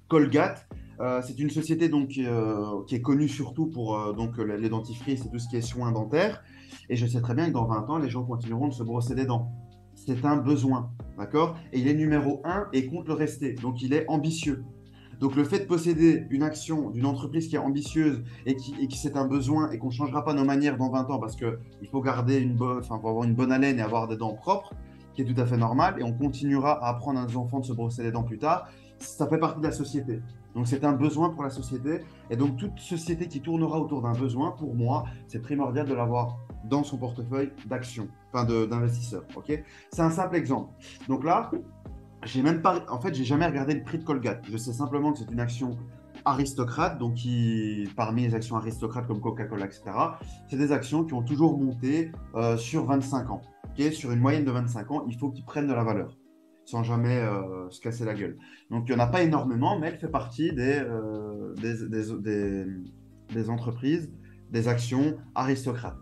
Colgate, euh, c'est une société donc, euh, qui est connue surtout pour euh, donc, les dentifrices et tout ce qui est soins dentaires. Et je sais très bien que dans 20 ans, les gens continueront de se brosser les dents. C'est un besoin, d'accord? Et il est numéro un et compte le rester. Donc il est ambitieux. Donc le fait de posséder une action d'une entreprise qui est ambitieuse et qui, c'est un besoin et qu'on ne changera pas nos manières dans 20 ans parce qu'il faut garder une enfin pour avoir une bonne haleine et avoir des dents propres, qui est tout à fait normal, et on continuera à apprendre à nos enfants de se brosser les dents plus tard, ça fait partie de la société. Donc c'est un besoin pour la société. Et donc toute société qui tournera autour d'un besoin, pour moi, c'est primordial de l'avoir dans son portefeuille d'action, enfin d'investisseurs. ok? C'est un simple exemple. Donc là, j'ai même pas, en fait, j'ai jamais regardé le prix de Colgate. Je sais simplement que c'est une action aristocrate, donc qui, parmi les actions aristocrates comme Coca-Cola, etc., c'est des actions qui ont toujours monté euh, sur 25 ans. sur une moyenne de 25 ans, il faut qu'ils prennent de la valeur sans jamais euh, se casser la gueule. Donc il n'y en a pas énormément, mais elle fait partie des, euh, des, entreprises, des actions aristocrates,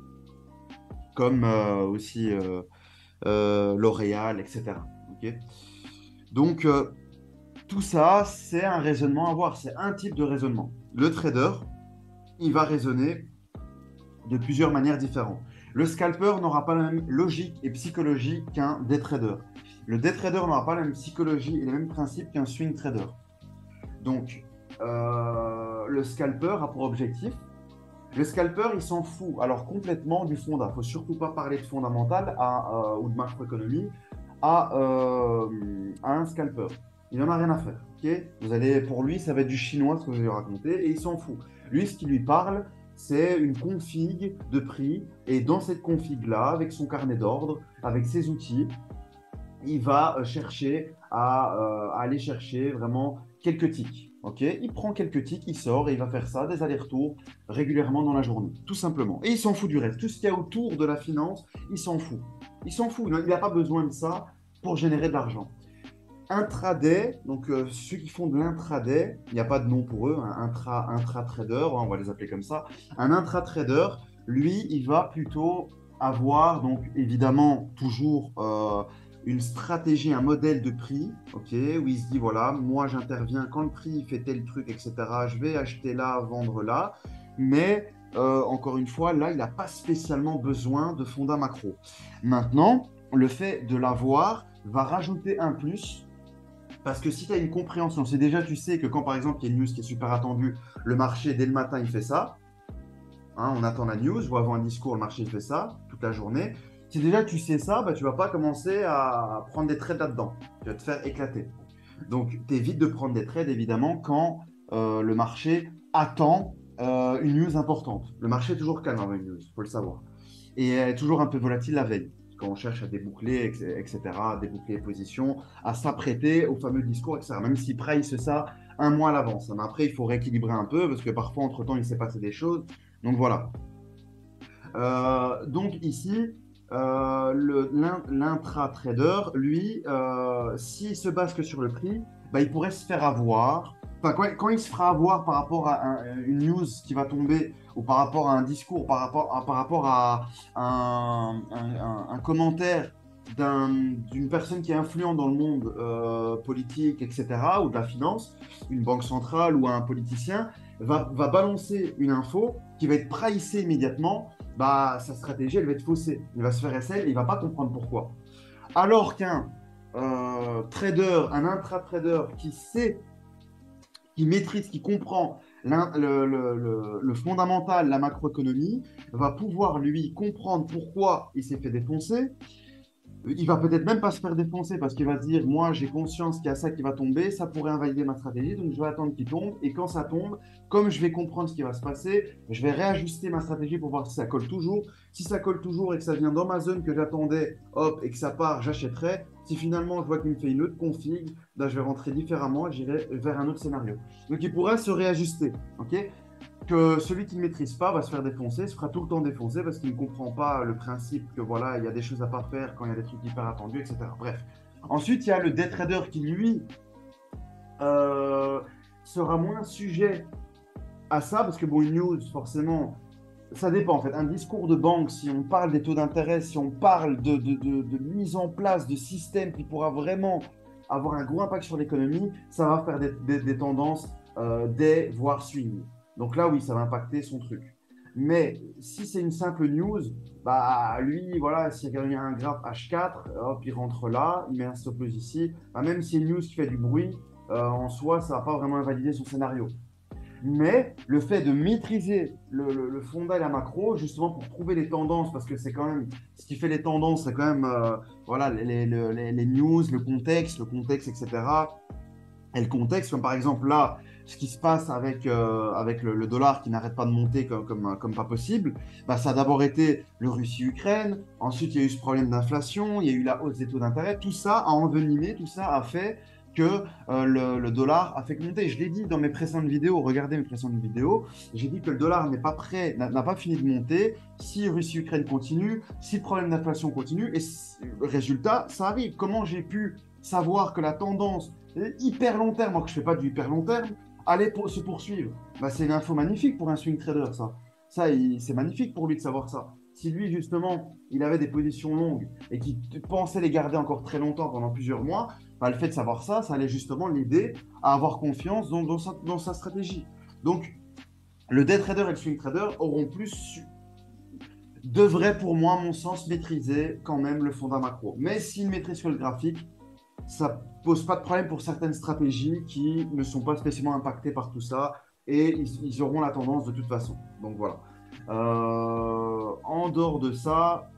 comme euh, aussi L'Oréal, etc. Donc Tout ça, c'est un raisonnement à voir, c'est un type de raisonnement. Le trader, il va raisonner de plusieurs manières différentes. Le scalper n'aura pas la même logique et psychologie qu'un day trader. Le day trader n'aura pas la même psychologie et les mêmes principes qu'un swing trader. Donc, euh, le scalper a pour objectif. Le scalper, il s'en fout alors complètement du fonda. Il faut surtout pas parler de fondamental euh, ou de macroéconomie à, euh, à, un scalper. Il n'en a rien à faire. vous allez, pour lui, ça va être du chinois ce que je vais lui raconter et il s'en fout. Lui, ce qui lui parle, c'est une config de prix. Et dans cette config-là, avec son carnet d'ordre, avec ses outils, il va chercher à, à aller chercher vraiment quelques tics Ok, il prend quelques tics, il sort et il va faire ça, des allers-retours régulièrement dans la journée, tout simplement. Et il s'en fout du reste. Tout ce qu'il y a autour de la finance, il s'en fout. Il s'en fout. Il n'a pas besoin de ça pour générer de l'argent. Intraday, donc euh, ceux qui font de l'intraday, il n'y a pas de nom pour eux, un intra, intra-trader, on va les appeler comme ça. Un intra-trader, lui, il va plutôt avoir, donc évidemment, toujours euh, une stratégie, un modèle de prix, ok, où il se dit voilà, moi j'interviens quand le prix fait tel truc, etc. Je vais acheter là, vendre là, mais euh, encore une fois, là, il n'a pas spécialement besoin de fonda macro. Maintenant, le fait de l'avoir va rajouter un plus. Parce que si tu as une compréhension, c'est déjà tu sais que quand par exemple il y a une news qui est super attendue, le marché dès le matin il fait ça. Hein, on attend la news, ou avant un discours, le marché il fait ça toute la journée. Si déjà tu sais ça, bah, tu vas pas commencer à prendre des trades là-dedans. Tu vas te faire éclater. Donc, tu évites de prendre des trades, évidemment, quand euh, le marché attend euh, une news importante. Le marché est toujours calme avant une news, il faut le savoir. Et elle est toujours un peu volatile la veille, quand on cherche à déboucler, etc., à déboucler les positions, à s'apprêter au fameux discours, etc. Même s'il price ça un mois à l'avance. Mais après, il faut rééquilibrer un peu, parce que parfois, entre-temps, il s'est passé des choses. Donc voilà. Euh, donc ici, euh, l'intra-trader, lui, euh, s'il se base que sur le prix, bah, il pourrait se faire avoir. Enfin, quand, il se fera avoir par rapport à une news qui va tomber, ou par rapport à un discours, par rapport à, par rapport à un, commentaire d'une personne qui est influente dans le monde euh, politique, etc., ou de la finance, une banque centrale ou un politicien, va, va balancer une info qui va être pricée immédiatement bah, sa stratégie, elle va être faussée. Il va se faire SL et il va pas comprendre pourquoi. Alors qu'un euh, trader, un intra-trader qui sait, qui maîtrise, qui comprend le, le, le, fondamental, la macroéconomie, va pouvoir lui comprendre pourquoi il s'est fait défoncer il va peut-être même pas se faire défoncer parce qu'il va se dire moi j'ai conscience qu'il y a ça qui va tomber, ça pourrait invalider ma stratégie, donc je vais attendre qu'il tombe. Et quand ça tombe, comme je vais comprendre ce qui va se passer, je vais réajuster ma stratégie pour voir si ça colle toujours. Si ça colle toujours et que ça vient dans ma zone que j'attendais, hop, et que ça part, j'achèterai. Si finalement je vois qu'il me fait une autre config, là je vais rentrer différemment j'irai vers un autre scénario. Donc il pourra se réajuster. ok? Que celui qui ne maîtrise pas va se faire défoncer, se fera tout le temps défoncer parce qu'il ne comprend pas le principe que voilà, il y a des choses à pas faire quand il y a des trucs hyper attendus, etc. Bref. Ensuite, il y a le day trader qui, lui, euh, sera moins sujet à ça parce que, bon, une news, forcément, ça dépend en fait. Un discours de banque, si on parle des taux d'intérêt, si on parle de, mise en place de systèmes qui pourra vraiment avoir un gros impact sur l'économie, ça va faire des, tendances euh, voire swing. Donc là, oui, ça va impacter son truc. Mais si c'est une simple news, bah lui, voilà, s'il y a un graphe H4, hop, il rentre là, il met un stop loss ici. Bah, même si c'est une news qui fait du bruit, euh, en soi, ça va pas vraiment invalider son scénario. Mais le fait de maîtriser le, le, fonda et la macro, justement pour trouver les tendances, parce que c'est quand même ce qui fait les tendances, c'est quand même euh, voilà les, les, news, le contexte, le contexte, etc. Et le contexte, comme par exemple là, ce qui se passe avec, euh, avec le, dollar qui n'arrête pas de monter comme, comme, comme pas possible, bah, ça a d'abord été le Russie-Ukraine, ensuite il y a eu ce problème d'inflation, il y a eu la hausse des taux d'intérêt, tout ça a envenimé, tout ça a fait que euh, le, dollar a fait monter. Je l'ai dit dans mes précédentes vidéos, regardez mes précédentes vidéos, j'ai dit que le dollar n'est pas prêt, n'a pas fini de monter. Si Russie-Ukraine continue, si le problème d'inflation continue, et résultat, ça arrive. Comment j'ai pu savoir que la tendance hyper long terme, moi que je fais pas du hyper long terme, allait pour, se poursuivre. Bah, c'est une info magnifique pour un swing trader, ça. Ça, c'est magnifique pour lui de savoir ça. Si lui, justement, il avait des positions longues et qu'il pensait les garder encore très longtemps pendant plusieurs mois, bah, le fait de savoir ça, ça allait justement l'aider à avoir confiance dans, sa, stratégie. Donc, le day trader et le swing trader auront plus devraient pour moi, à mon sens, maîtriser quand même le d'un macro. Mais s'ils maîtrisent que le graphique, ça pose pas de problème pour certaines stratégies qui ne sont pas spécialement impactées par tout ça et ils, auront la tendance de toute façon. Donc voilà. Euh, en dehors de ça,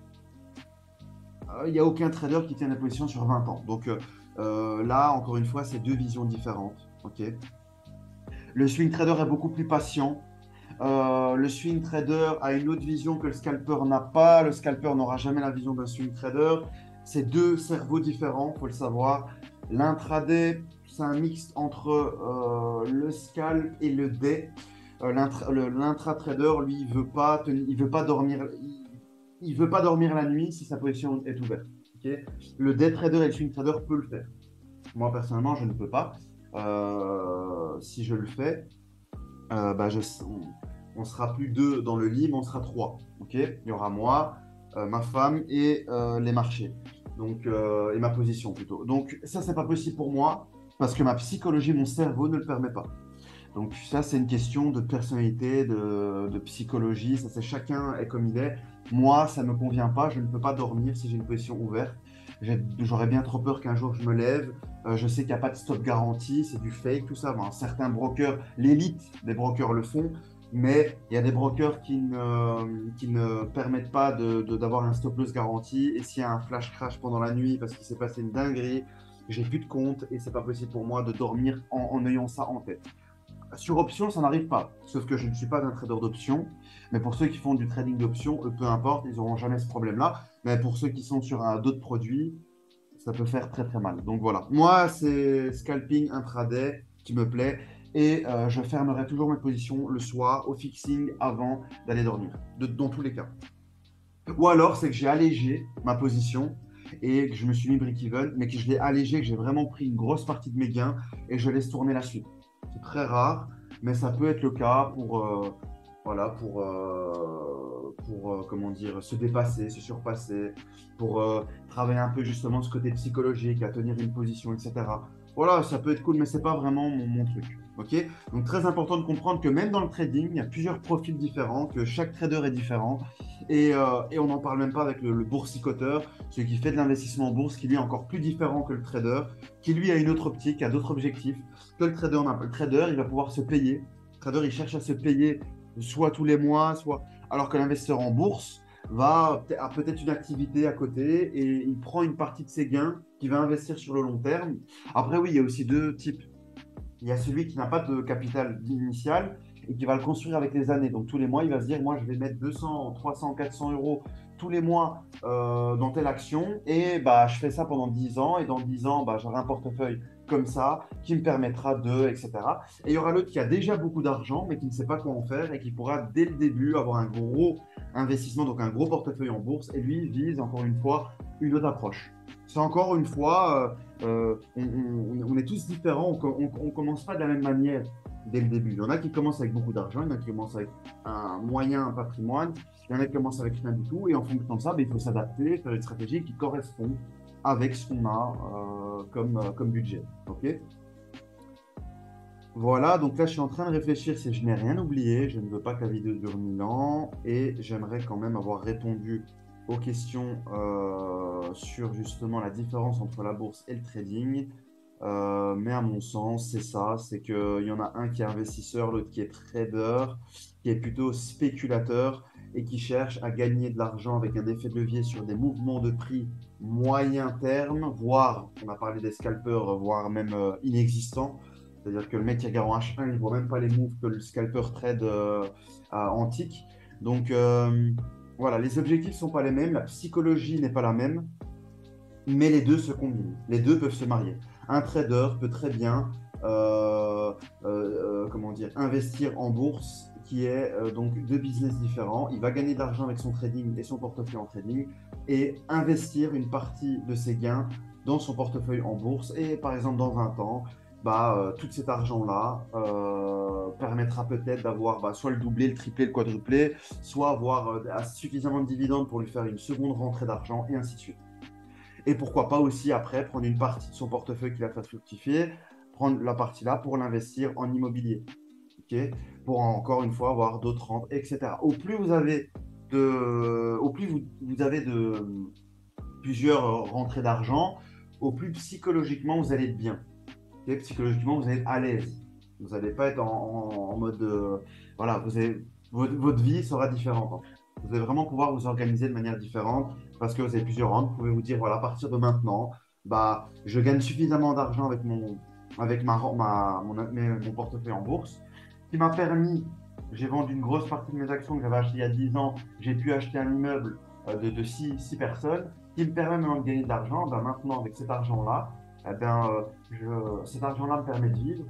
euh, il n'y a aucun trader qui tient la position sur 20 ans. Donc euh, là, encore une fois, c'est deux visions différentes. ok le swing trader est beaucoup plus patient. le swing trader a une autre vision que le scalper n'a pas. Le scalper n'aura jamais la vision d'un swing trader. C'est deux cerveaux différents, faut le savoir. L'intraday, c'est un mix entre euh, le scalp et le day. Euh, L'intra-trader, lui, il veut pas, il veut pas dormir, il, veut pas dormir la nuit si sa position est ouverte. le day trader et le swing trader peuvent le faire. Moi personnellement, je ne peux pas. Euh, si je le fais, bah, je, on, sera plus deux dans le lit, mais on sera trois. Il y aura moi, ma femme et les marchés donc, euh, et ma position plutôt. Donc ça, c'est pas possible pour moi parce que ma psychologie, mon cerveau ne le permet pas. Donc ça, c'est une question de personnalité, de, psychologie. Ça, c'est chacun est comme il est. Moi, ça me convient pas. Je ne peux pas dormir si j'ai une position ouverte. J'aurais bien trop peur qu'un jour je me lève. Euh, je sais qu'il n'y a pas de stop garantie, c'est du fake, tout ça. certains brokers, l'élite des brokers le font mais il y a des brokers qui ne, qui ne permettent pas d'avoir de, un stop loss garanti. Et s'il y a un flash crash pendant la nuit parce qu'il s'est passé une dinguerie, j'ai plus de compte et c'est pas possible pour moi de dormir en, ayant ça en tête. Sur option, ça n'arrive pas. Sauf que je ne suis pas un trader d'options. Mais pour ceux qui font du trading d'options, peu importe, ils n'auront jamais ce problème-là. Mais pour ceux qui sont sur d'autres produits, ça peut faire très très mal. Donc voilà. Moi, c'est scalping intraday qui me plaît et euh, je fermerai toujours mes positions le soir au fixing avant d'aller dormir, dans tous les cas. Ou alors, c'est que j'ai allégé ma position et que je me suis mis break-even, mais que je l'ai allégé, que j'ai vraiment pris une grosse partie de mes gains et je laisse tourner la suite. C'est très rare, mais ça peut être le cas pour, euh, voilà, pour, euh, pour comment dire, se dépasser, se surpasser, pour travailler un peu justement ce côté psychologique, à tenir une position, etc. Voilà, ça peut être cool, mais c'est pas vraiment mon truc. Donc très important de comprendre que même dans le trading, il y a plusieurs profils différents, que chaque trader est différent. Et, euh, on n'en parle même pas avec le, boursicoteur, celui qui fait de l'investissement en bourse, qui lui est encore plus différent que le trader, qui lui a une autre optique, a d'autres objectifs que le trader Le trader, il va pouvoir se payer. Le trader, il cherche à se payer soit tous les mois, soit... Alors que l'investisseur en bourse va a peut-être une activité à côté et il prend une partie de ses gains qu'il va investir sur le long terme. Après, oui, il y a aussi deux types il y a celui qui n'a pas de capital initial et qui va le construire avec les années. Donc tous les mois, il va se dire, moi, je vais mettre 200, 300, 400 euros tous les mois euh, dans telle action et bah, je fais ça pendant 10 ans et dans 10 ans, bah, j'aurai un portefeuille comme ça qui me permettra de, etc. Et il y aura l'autre qui a déjà beaucoup d'argent mais qui ne sait pas quoi en faire et qui pourra dès le début avoir un gros investissement, donc un gros portefeuille en bourse et lui vise encore une fois une autre approche. C'est encore une fois, euh, euh, on, est tous différents, on ne commence pas de la même manière dès le début. Il y en a qui commencent avec beaucoup d'argent, il y en a qui commencent avec un moyen patrimoine, il y en a qui commencent avec rien du tout, et en fonction de ça, ben, il faut s'adapter, faire une stratégie qui correspond avec ce qu'on a euh, comme, comme budget. ok? Voilà, donc là je suis en train de réfléchir si je n'ai rien oublié, je ne veux pas que la vidéo dure mille ans et j'aimerais quand même avoir répondu aux questions euh, sur justement la différence entre la bourse et le trading. Euh, mais à mon sens, c'est ça, c'est qu'il y en a un qui est investisseur, l'autre qui est trader, qui est plutôt spéculateur et qui cherche à gagner de l'argent avec un effet de levier sur des mouvements de prix moyen terme, voire, on a parlé des scalpers, voire même euh, inexistants. C'est-à-dire que le mec qui regarde en H1, il ne voit même pas les moves que le scalper trade antique. Donc, voilà, les objectifs ne sont pas les mêmes, la psychologie n'est pas la même, mais les deux se combinent. Les deux peuvent se marier. Un trader peut très bien euh, euh, euh, investir en bourse, qui est donc deux business différents. Il va gagner de l'argent avec son trading et son portefeuille en trading, et investir une partie de ses gains dans son portefeuille en bourse. Et par exemple, dans 20 ans, bah, tout cet argent-là permettra peut-être d'avoir bah, soit le doublé, le triplé, le quadruplé, soit avoir euh, suffisamment de dividendes pour lui faire une seconde rentrée d'argent, et ainsi de suite. Et pourquoi pas aussi après prendre une partie de son portefeuille qu'il a fait fructifier, prendre la partie là pour l'investir en immobilier. pour encore une fois avoir d'autres rentes, etc. Au plus vous avez de, au plus vous avez de plusieurs rentrées d'argent, au plus psychologiquement vous allez être bien. Psychologiquement, vous allez être à l'aise. Vous n'allez pas être en, mode. Euh, voilà, vous avez, votre, vie sera différente. Vous allez vraiment pouvoir vous organiser de manière différente parce que vous avez plusieurs rentes. Vous pouvez vous dire voilà, à partir de maintenant, bah, je gagne suffisamment d'argent avec, mon, avec ma, mon, mon portefeuille en bourse qui m'a permis j'ai vendu une grosse partie de mes actions que j'avais achetées il y a 10 ans. J'ai pu acheter un immeuble euh, de, de 6, personnes qui me permet maintenant de gagner de l'argent. Ben maintenant, avec cet argent-là, eh ben, euh, cet argent-là me permet de vivre,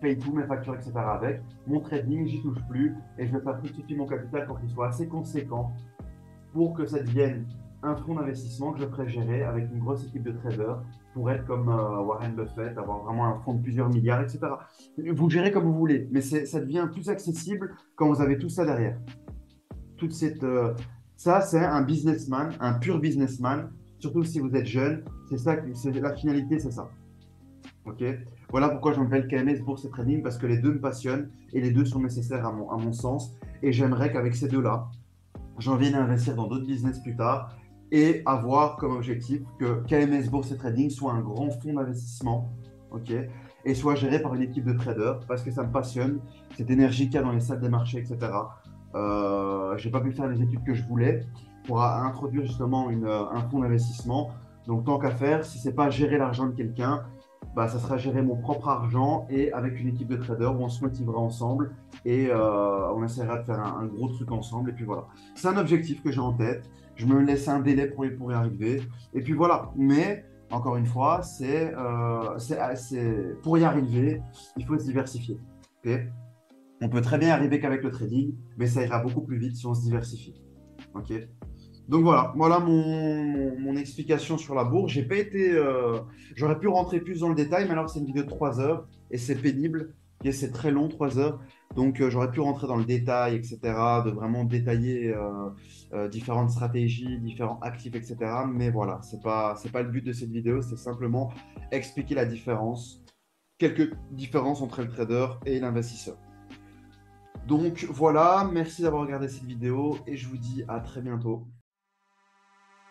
paye tous mes factures, etc. avec. Mon trading, j'y touche plus et je vais faire fructifier mon capital pour qu'il soit assez conséquent pour que ça devienne un fonds d'investissement que je ferai gérer avec une grosse équipe de traders pour être comme euh, Warren Buffett, avoir vraiment un fonds de plusieurs milliards, etc. Vous gérez comme vous voulez, mais ça devient plus accessible quand vous avez tout ça derrière. Toute cette, euh, ça, c'est un businessman, un pur businessman, surtout si vous êtes jeune. C'est ça, c'est la finalité, c'est ça. Ok. Voilà pourquoi je m'appelle KMS Bourse et Trading parce que les deux me passionnent et les deux sont nécessaires à mon, à mon sens. Et j'aimerais qu'avec ces deux-là, j'en vienne à investir dans d'autres business plus tard et avoir comme objectif que KMS Bourse et Trading soit un grand fonds d'investissement, ok, et soit géré par une équipe de traders parce que ça me passionne, cette énergie qu'il y a dans les salles des marchés, etc. Euh, j'ai pas pu faire les études que je voulais pour introduire justement un fonds d'investissement. Donc tant qu'à faire, si c'est pas gérer l'argent de quelqu'un, bah, ça sera gérer mon propre argent et avec une équipe de traders où on se motivera ensemble et euh, on essaiera de faire un, gros truc ensemble. Et puis voilà, c'est un objectif que j'ai en tête. Je me laisse un délai pour, y arriver. Et puis voilà, mais encore une fois, c'est euh, pour y arriver, il faut se diversifier. on peut très bien arriver qu'avec le trading, mais ça ira beaucoup plus vite si on se diversifie. ok? Donc voilà, voilà mon, explication sur la bourse. J'ai pas été, euh, j'aurais pu rentrer plus dans le détail, mais alors c'est une vidéo de 3 heures et c'est pénible, et c'est très long 3 heures. Donc euh, j'aurais pu rentrer dans le détail, etc., de vraiment détailler euh, différentes stratégies, différents actifs, etc. Mais voilà, c'est pas c'est pas le but de cette vidéo, c'est simplement expliquer la différence, quelques différences entre le trader et l'investisseur. Donc voilà, merci d'avoir regardé cette vidéo et je vous dis à très bientôt.